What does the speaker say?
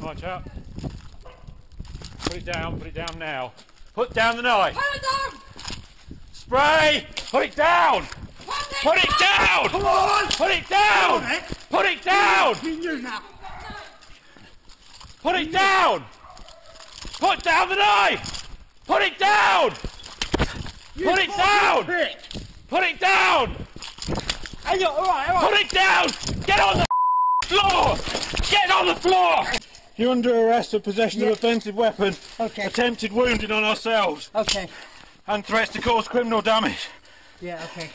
Right, chap. Put it down, put it down now. Put down the knife. Put it down! Spray! Put it down! Put it down! Come on! Put it down! Come on, eh? Put it down! You knew now. Put it down! Put down the knife! Put it down! Put it down! Put it down! Hey, all right, all right. Put it down! Get on the floor! Get on the floor! You're under arrest for possession Yeah. of offensive weapon, Okay. attempted wounding on ourselves, Okay. and threats to cause criminal damage. Yeah, okay.